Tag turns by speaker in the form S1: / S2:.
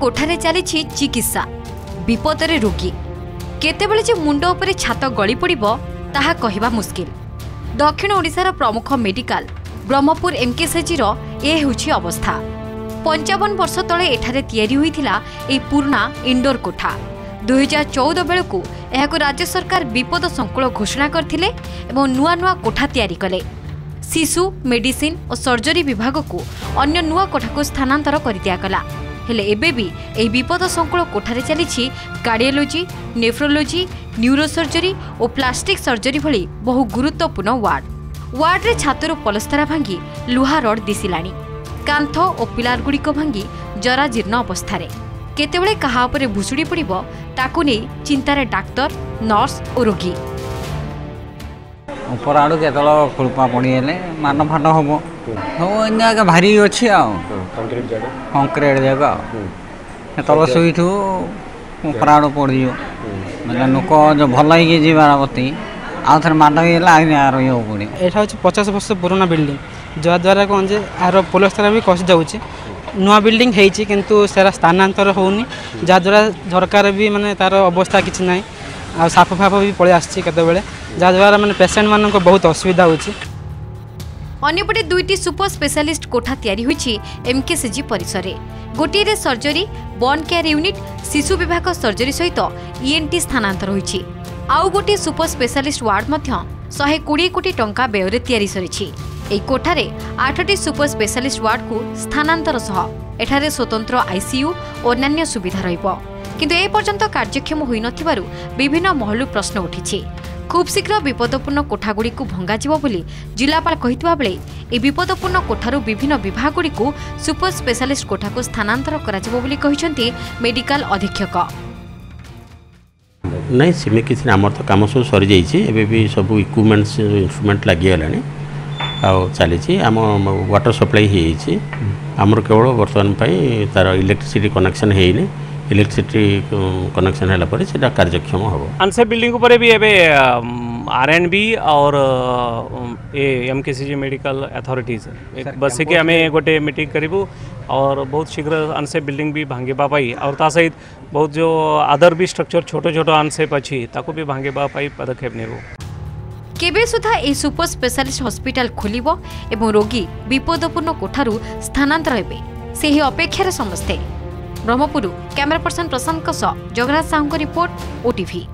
S1: କୋଠାରେ ଚାଲିଛି ଚିକିତ୍ସା ବିପଦରେ ରୋଗୀ କେତେବେଳେ ଯେ ମୁଣ୍ଡ ଉପରେ ଛାତ ଗଳି ପଡ଼ିବ ତାହା କହିବା ମୁସ୍କିଲ ଦକ୍ଷିଣ ଓଡ଼ିଶାର ପ୍ରମୁଖ ମେଡିକାଲ ବ୍ରହ୍ମପୁର ଏମ୍କେସିଜିର ଏ ହେଉଛି ଅବସ୍ଥା ପଞ୍ଚାବନ ବର୍ଷ ତଳେ ଏଠାରେ ତିଆରି ହୋଇଥିଲା ଏହି ପୁରୁଣା ଇଣ୍ଡୋର କୋଠା ଦୁଇହଜାର ଚଉଦ ବେଳକୁ ଏହାକୁ ରାଜ୍ୟ ସରକାର ବିପଦ ସଂକୁଳ ଘୋଷଣା କରିଥିଲେ ଏବଂ ନୂଆ ନୂଆ କୋଠା ତିଆରି କଲେ ଶିଶୁ ମେଡିସିନ୍ ଓ ସର୍ଜରୀ ବିଭାଗକୁ ଅନ୍ୟ ନୂଆ କୋଠାକୁ ସ୍ଥାନାନ୍ତର କରିଦିଆଗଲା ହେଲେ ଏବେ ବି ଏହି ବିପଦ ସଂକୁଳ କୋଠାରେ ଚାଲିଛି କାର୍ଡ଼ିଓଲୋଜି ନେଫ୍ରୋଲୋଜି ନ୍ୟୁରୋସର୍ଜରୀ ଓ ପ୍ଲାଷ୍ଟିକ୍ ସର୍ଜରୀ ଭଳି ବହୁ ଗୁରୁତ୍ୱପୂର୍ଣ୍ଣ ୱାର୍ଡ ୱାର୍ଡରେ ଛାତରୁ ପଲସ୍ତରା ଭାଙ୍ଗି ଲୁହା ରଡ୍ ଦିଶିଲାଣି କାନ୍ଥ ଓ ପିଲାରଗୁଡ଼ିକ ଭାଙ୍ଗି ଜରାଜୀର୍ଣ୍ଣ ଅବସ୍ଥାରେ କେତେବେଳେ କାହା ଉପରେ ଭୁଷୁଡ଼ି ପଡ଼ିବ ତାକୁ ନେଇ ଚିନ୍ତାରେ ଡାକ୍ତର ନର୍ସ ଓ ରୋଗୀ
S2: ଉପର ଆଡ଼ୁ କେତେବେଳେ ଖୋଳପା ପଡ଼ିଗଲେ ମାନ ଫାନ ହେବ ସବୁ ଏମିତି ଆଜ୍ଞା ଭାରି ଅଛି ଆଉ କଂକ୍ରିଟ୍ ଜାଗା କଂକ୍ରିଟ୍ ତଳ ଶୋଇଠୁ ଉପର ଆଡ଼ୁ ପଡ଼ିଯିବ ମାନେ ଲୋକ ଭଲ ହେଇକି ଯିବାର ପ୍ରତି ଆଉ ଥରେ ମାଡ଼ ହେଇଗଲା ଆଜ୍ଞା ରହିବାକୁ ପଡ଼ିବ
S3: ଏଇଟା ହେଉଛି ପଚାଶ ବର୍ଷ ପୁରୁଣା ବିଲ୍ଡିଂ ଯାହାଦ୍ୱାରା କ'ଣ ଯେ ଏହାର ପୋଲସ୍ତରା ବି ଖସି ଯାଉଛି ନୂଆ ବିଲ୍ଡିଂ ହେଇଛି କିନ୍ତୁ ସେଟା ସ୍ଥାନାନ୍ତର ହେଉନି ଯାହାଦ୍ୱାରା ଝରକାର ବି ମାନେ ତା'ର ଅବସ୍ଥା କିଛି ନାହିଁ ଆଉ ସାପ ଫାପ ବି ପଳେଇ ଆସିଛି କେତେବେଳେ ଯାହାଦ୍ୱାରା ମାନେ ପେସେଣ୍ଟମାନଙ୍କ ବହୁତ ଅସୁବିଧା ହେଉଛି
S1: অন্যপটে দুইটি সুপর স্পেশালিষ্ট কোঠা তৈরি হয়েছে এমকেসিজি পরিসরে গোটিয়ে সর্জরি বন কেয়ার ইউনিট শিশু বিভাগ সর্জরি সহ ইএনটি স্থানান্তর হয়েছে আউ গোটিয়ে সুপর স্পেশালিষ্ট ওয়ার্ড মধ্য শহে কোড়িয়ে কোটি টঙ্কা ব্যয়ের তৈরি সরিছে এই কোঠারে আঠটি সুপর স্পেশালিষ্ট ওয়ার্ডকু স্থানান্তর সহ এঠারে স্বতন্ত্র আইসিইউ অন্যান্য সুবিধা রহব কিন্তু এ পর্যন্ত কার্যক্ষম হয়ে নথিবারু বিভিন্ন মহলু প্রশ্ন উঠিছে ଖୁବ୍ ଶୀଘ୍ର ବିପଦପୂର୍ଣ୍ଣ କୋଠାଗୁଡ଼ିକୁ ଭଙ୍ଗାଯିବ ବୋଲି ଜିଲ୍ଲାପାଳ କହିଥିବା ବେଳେ ଏହି ବିପଦପୂର୍ଣ୍ଣ କୋଠାରୁ ବିଭିନ୍ନ ବିଭାଗଗୁଡ଼ିକୁ ସୁପର ସ୍ପେଶାଲିଷ୍ଟ କୋଠାକୁ ସ୍ଥାନାନ୍ତର କରାଯିବ ବୋଲି କହିଛନ୍ତି ମେଡିକାଲ ଅଧୀକ୍ଷକ
S4: ନାଇଁ ସେମିତି କିଛି ଆମର ତ କାମ ସବୁ ସରିଯାଇଛି ଏବେ ବି ସବୁ ଇକ୍ୟୁପମେଣ୍ଟସ୍ ଇନ୍ଷ୍ଟ୍ରୁମେଣ୍ଟ ଲାଗିଗଲାଣି ଆଉ ଚାଲିଛି ଆମ ୱାଟର୍ ସପ୍ଲାଇ ହୋଇଯାଇଛି ଆମର କେବଳ ବର୍ତ୍ତମାନ ପାଇଁ ତା'ର ଇଲେକ୍ଟ୍ରିସିଟି କନେକ୍ସନ୍ ହୋଇନି इलेक्ट्रिसिटी कनेक्शन है कार्यक्षम हम କାର୍ଯ୍ୟକ୍ଷମ
S5: से बिल्डिंग पर भी एवं आर एंड बी और ये एम के सी जी मेडिकल अथॉरीटीज बस बसिकी आम गोटे मीट करूँ और बहुत शीघ्र आनसे बिल्डिंग भी भांगे पाई और ता सहित बहुत जो अदर भी स्ट्रक्चर छोट छोट अनसेफ अच्छी ताकू भी भांगे पाई पदक्षेप नेबू
S1: केबे सुधा ए सुपर स्पेशलिस्ट हॉस्पिटल खोलिब एवं रोगी विपदपूर्ण कोठारू स्थानांतर हेबे सेही अपेक्षार समस्ते ବ୍ରହ୍ମପୁରରୁ କ୍ୟାମେରା ପର୍ସନ ପ୍ରଶାନ୍ତଙ୍କ ସହ ଜଗନ୍ନାଥ ସାହୁଙ୍କ ରିପୋର୍ଟ ଓଟିଭି